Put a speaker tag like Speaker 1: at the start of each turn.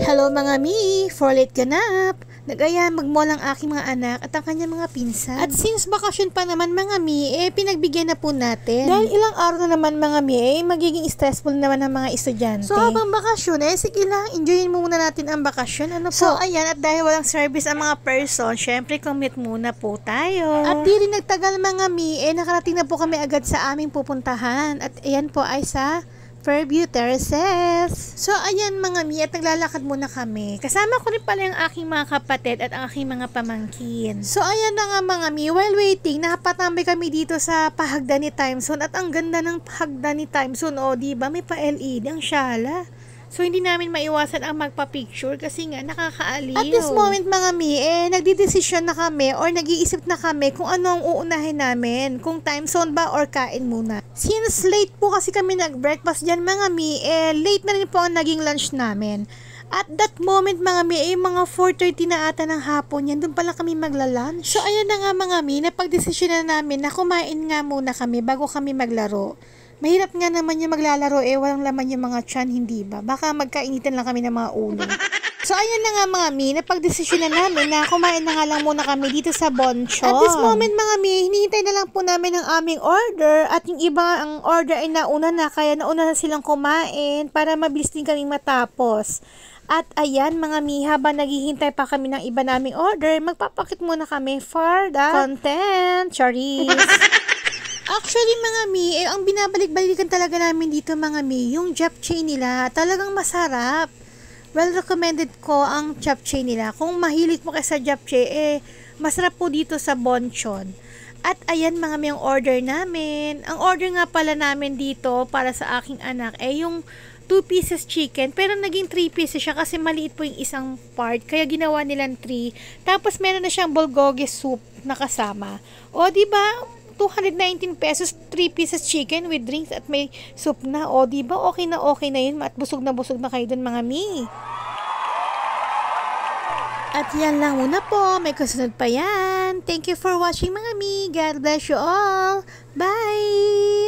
Speaker 1: Hello mga mi! For late ganap! Nagaya magmall ang aking mga anak at ang kanyang mga pinsan. At since bakasyon pa naman mga mi, eh pinagbigyan na po natin. Dahil ilang araw na naman mga mi, eh magiging stressful naman ang mga estudyante. So habang bakasyon, eh sige lang, enjoyin muna natin ang bakasyon. Ano po? So ayan, at dahil walang service ang mga person, syempre commute muna po tayo. At di rin nagtagal mga mi, eh nakarating na po kami agad sa aming pupuntahan. At ayan po ay sa Fairview Terraces. So, ayan mga mi, at naglalakad muna kami. Kasama ko rin pala yung aking mga kapatid at ang aking mga pamangkin. So, ayan na nga mga mi, while waiting, nakapatambay kami dito sa pahagdan ni Timezone at ang ganda ng pahagdan ni Timezone, o, oh, diba? May pa-LED ang syala. So, hindi namin maiwasan ang magpa-picture kasi nga nakakaaliw. At this moment mga mi, eh, nagdidesisyon na kami or nag-iisip na kami kung ano ang uunahin namin. Kung time zone ba or kain muna. Since late po kasi kami nag-breakfast dyan mga mi, eh, late na rin po ang naging lunch namin. At that moment mga mi, eh, mga 4.30 na ata ng hapon yan, doon pala kami magla-lunch. So ayan na nga mga mi, napag-desisyon na namin na kumain nga muna kami bago kami maglaro. Mahirap nga naman yung maglalaro eh, walang laman yung mga chan, hindi ba? Baka magkainitan lang kami ng mga ulo. So, ayan na nga mga mi, napag-desisyon na namin na kumain na nga lang muna kami dito sa Bonchon. At this moment mga mi, hinihintay na lang po namin ang aming order at yung iba ang order ay nauna na, kaya nauna na silang kumain para mabilis din kaming matapos. At ayan mga mi, habang naghihintay pa kami ng iba naming order, magpapakit muna kami for the content. Charis! Actually mga mi, eh, ang binabalik-balikan talaga namin dito mga mi, yung japchae nila, talagang masarap. Well recommended ko ang japchae nila. Kung mahilig mo kayo sa japchae, eh, masarap po dito sa Bonchon. At ayan mga mi, ang order namin. Ang order nga pala namin dito para sa aking anak, eh yung 2 pieces chicken, pero naging 3 pieces siya kasi maliit po yung isang part, kaya ginawa nilang 3. Tapos meron na siyang bulgogi soup na kasama. O, di ba? 219 pesos, 3 pieces chicken with drinks at may soup na. O, di ba okay na okay na yun at busog na busog na kayo dun mga mi. At yan lang muna po. May kasunod pa yan. Thank you for watching mga mi. God bless you all. Bye!